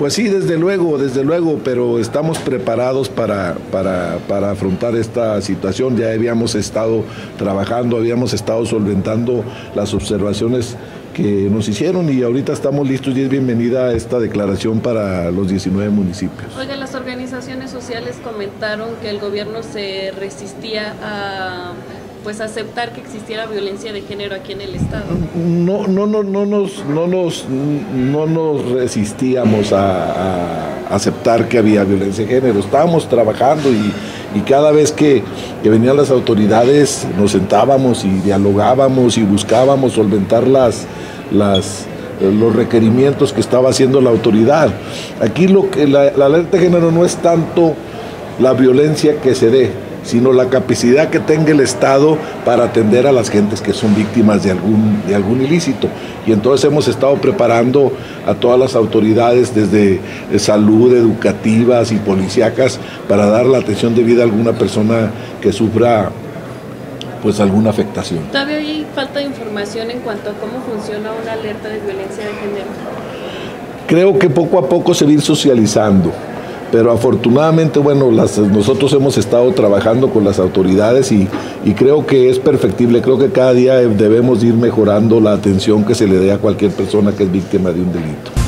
Pues sí, desde luego, desde luego, pero estamos preparados para, para, para, afrontar esta situación. Ya habíamos estado trabajando, habíamos estado solventando las observaciones que nos hicieron y ahorita estamos listos y es bienvenida esta declaración para los 19 municipios. Oiga, las organizaciones sociales comentaron que el gobierno se resistía a pues aceptar que existiera violencia de género aquí en el estado. No, no, no, no nos, no nos, no nos resistíamos a, aceptar que había violencia de género. Estábamos trabajando y, cada vez que, venían las autoridades nos sentábamos y dialogábamos y buscábamos solventar las, las, los requerimientos que estaba haciendo la autoridad. Aquí lo que la, la alerta de género no es tanto la violencia que se dé, sino la capacidad que tenga el Estado para atender a las gentes que son víctimas de algún, de algún ilícito. Y entonces hemos estado preparando a todas las autoridades desde salud, educativas y policíacas para dar la atención debida a alguna persona que sufra pues alguna afectación. ¿Todavía hay falta de información en cuanto a cómo funciona una alerta de violencia de género? Creo que poco a poco se va a ir socializando pero afortunadamente, bueno, nosotros hemos estado trabajando con las autoridades y, y, creo que es perfectible, creo que cada día debemos ir mejorando la atención que se le dé a cualquier persona que es víctima de un delito.